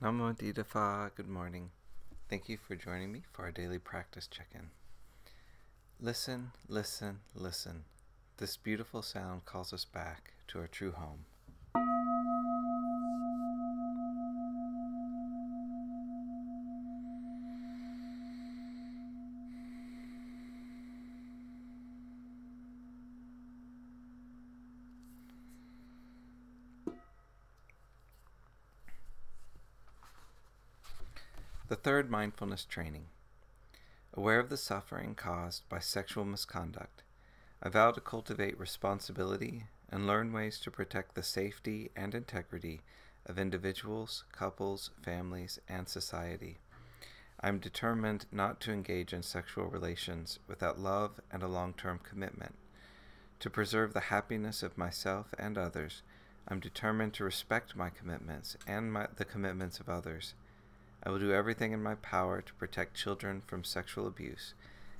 Namo Didafa, good morning. Thank you for joining me for our daily practice check in. Listen, listen, listen. This beautiful sound calls us back to our true home. The third mindfulness training. Aware of the suffering caused by sexual misconduct, I vow to cultivate responsibility and learn ways to protect the safety and integrity of individuals, couples, families, and society. I am determined not to engage in sexual relations without love and a long term commitment. To preserve the happiness of myself and others, I am determined to respect my commitments and my, the commitments of others. I will do everything in my power to protect children from sexual abuse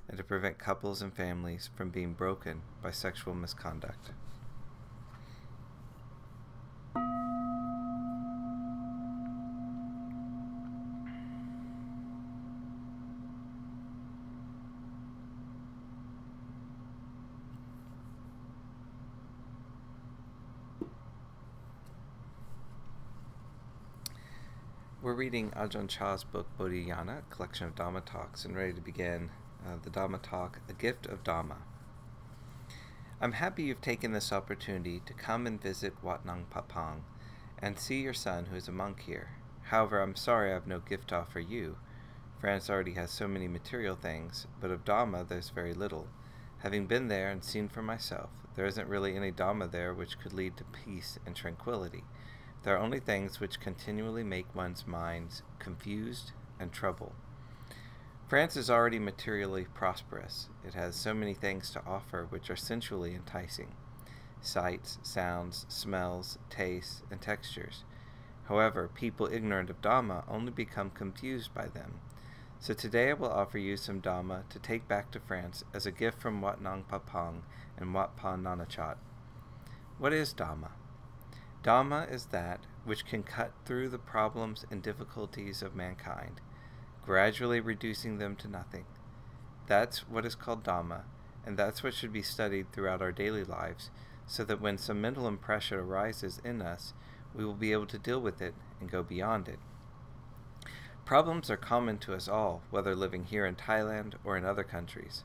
and to prevent couples and families from being broken by sexual misconduct. Reading Ajahn Chah's book Bodhinyana, a collection of Dhamma talks, and ready to begin uh, the Dhamma talk, A Gift of Dhamma. I'm happy you've taken this opportunity to come and visit Wat Nong Pah Pong and see your son who is a monk here. However, I'm sorry I have no gift to offer you. France already has so many material things, but of Dhamma there's very little. Having been there and seen for myself, there isn't really any Dhamma there which could lead to peace and tranquility. There are only things which continually make one's mind confused and troubled. France is already materially prosperous. It has so many things to offer which are sensually enticing sights, sounds, smells, tastes, and textures. However, people ignorant of Dhamma only become confused by them. So today I will offer you some Dhamma to take back to France as a gift from Wat Nong Pah Pong and Wat Pah Nanachat. What is Dhamma? Dhamma is that which can cut through the problems and difficulties of mankind, gradually reducing them to nothing. That's what is called Dhamma, and that's what should be studied throughout our daily lives, so that when some mental impression arises in us, we will be able to deal with it and go beyond it. Problems are common to us all, whether living here in Thailand or in other countries.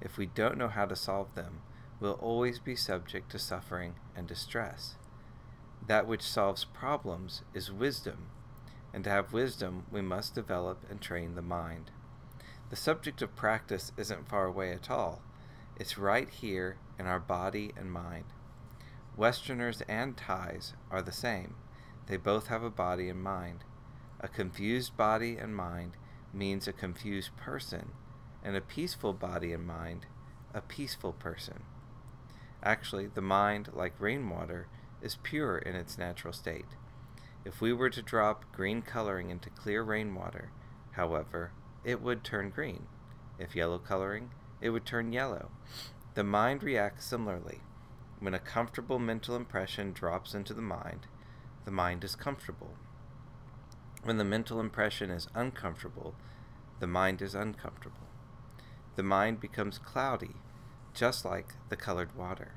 If we don't know how to solve them, we'll always be subject to suffering and distress. That which solves problems is wisdom, and to have wisdom we must develop and train the mind. The subject of practice isn't far away at all. It's right here in our body and mind. Westerners and Thais are the same. They both have a body and mind. A confused body and mind means a confused person, and a peaceful body and mind, a peaceful person. Actually, the mind, like rainwater, is pure in its natural state. If we were to drop green coloring into clear rainwater, however, it would turn green. If yellow coloring, it would turn yellow. The mind reacts similarly. When a comfortable mental impression drops into the mind, the mind is comfortable. When the mental impression is uncomfortable, the mind is uncomfortable. The mind becomes cloudy, just like the colored water.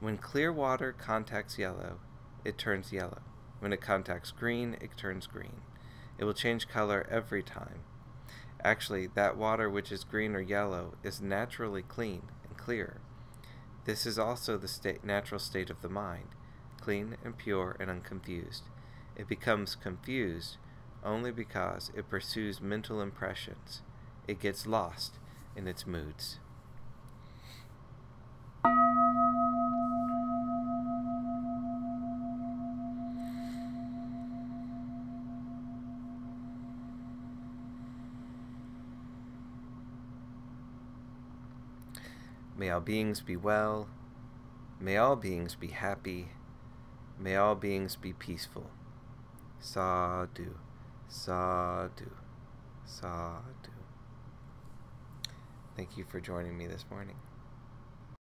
When clear water contacts yellow, it turns yellow. When it contacts green, it turns green. It will change color every time. Actually, that water which is green or yellow is naturally clean and clear. This is also the state, natural state of the mind, clean and pure and unconfused. It becomes confused only because it pursues mental impressions. It gets lost in its moods. May all beings be well. May all beings be happy. May all beings be peaceful. Sadhu, sadhu, sadhu. Thank you for joining me this morning.